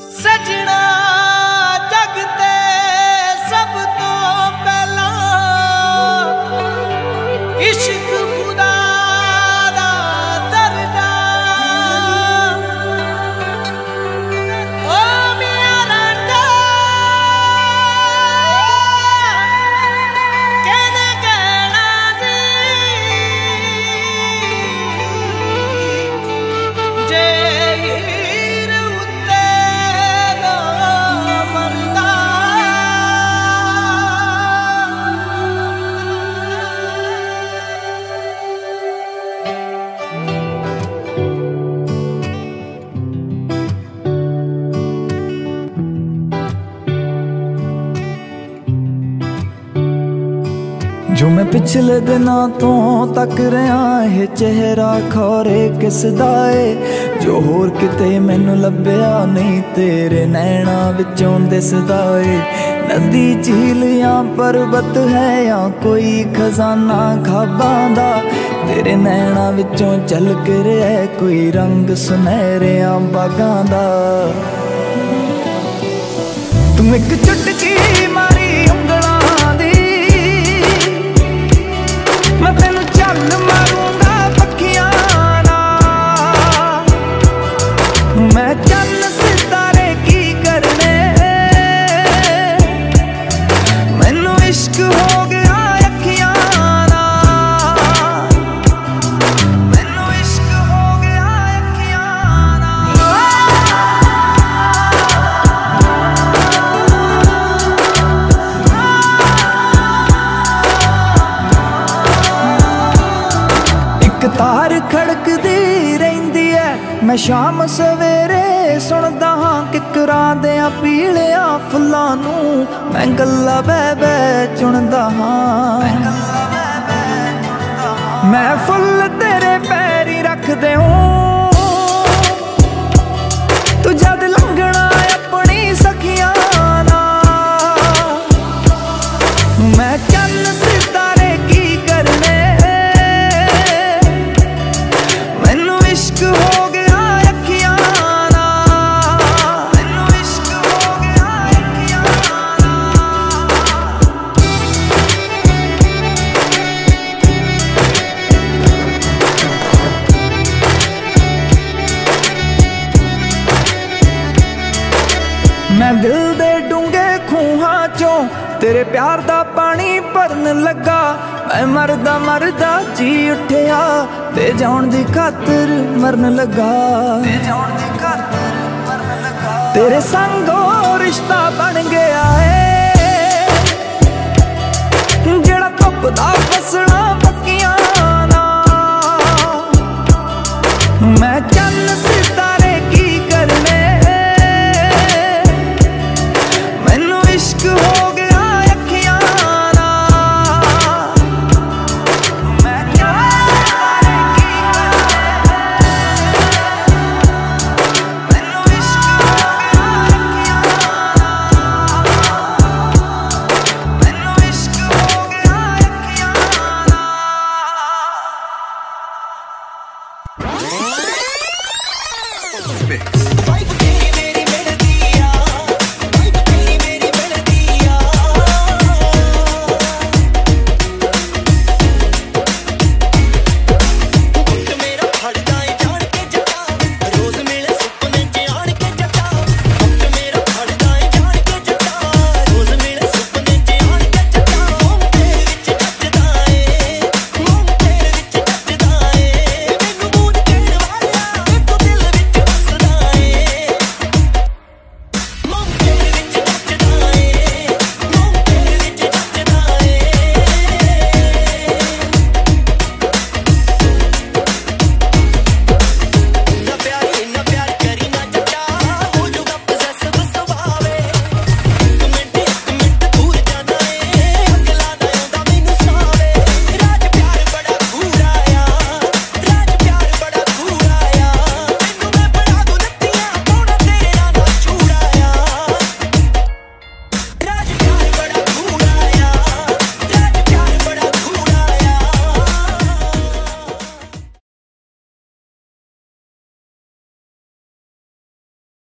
ਸਜਣਾ ਜਗ ਤੇ ਸਭ ਤੋਂ ਪਹਿਲਾਂ। ਇਸ਼ਕ ਖੁਦਾ ਦਾ ਦਰਜਾ। ਓ ਮੀਆਂ ਰਾਂਝਾ ਕਿਹਨੇ ਕਹਿਣਾ ਸੀ ਜੇ ਜੋ ਮੈਂ ਪਿਛਲੇ ਦਿਨਾਂ ਤੋਂ ਤੱਕ ਰਿਆਂ ਇਹ ਚਿਹਰਾ ਖੋਰੇ ਕਿਸ ਦਾ ਏ? ਜੋ ਹੋਰ ਕਿਤੇ ਮੈਨੂੰ ਲੱਭਿਆ ਨਹੀਂ, ਤੇਰੇ ਨੈਣਾ ਵਿੱਚੋਂ ਦਿਸਦਾ ਏ। ਨਦੀ ਝੀਲ ਜਾਂ ਪਰਬਤ ਹੈ ਜਾਂ ਕੋਈ ਖਜ਼ਾਨਾ ਖਾਬਾਂ ਦਾ? ਤੇਰੇ ਨੈਣਾ ਵਿੱਚੋਂ ਝਲਕ ਰਿਹਾ ਕੋਈ ਰੰਗ ਸੁਨਹਿਰਿਆਂ ਬਾਗਾਂ ਦਾ? ਤੂੰ ਇੱਕ ਚੁਟਕੀ ਖੜਕਦੀ ਰਹਿੰਦੀ ਐ। ਮੈਂ ਸ਼ਾਮ ਸਵੇਰੇ ਸੁਣਦਾ ਹਾਂ ਕਿਕਰਾਂ ਦੇ ਆ ਪੀਲਿਆ ਫੁੱਲਾਂ ਨੂੰ। ਮੈਂ ਗੱਲਾਂ ਬੈ ਬੈ ਚੁਣਦਾ ਹਾਂ। ਮੈਂ ਫੁੱਲ ਤੇਰੇ ਪੈਰੀ ਰੱਖਦੇ ਹਾਂ। ਤੂੰ ਜਦ ਲੰਘਣਾ ਆਪਣੀ ਸਖੀਆਂ ਨਾਲ। ਮੈਂ ਤੇਰੇ ਪਿਆਰ ਦਾ ਪਾਣੀ ਭਰਨ ਲੱਗਾ। ਮੈਂ ਮਰਦਾ ਮਰਦਾ ਜੀ ਉੱਠਿਆ। ਤੇ ਜਾਣ ਦੀ ਖਾਤਰ ਮਰਨ ਲੱਗਾ। ਤੇ ਜਾਣ ਦੀ ਖਾਤਰ ਮਰਨ ਲੱਗਾ। ਤੇਰੇ ਸੰਗੋ ਰਿਸ਼ਤਾ ਬਣ ਗਿਆ ਏ। ਜਿਹੜਾ ਧੁੱਪ ਦਾ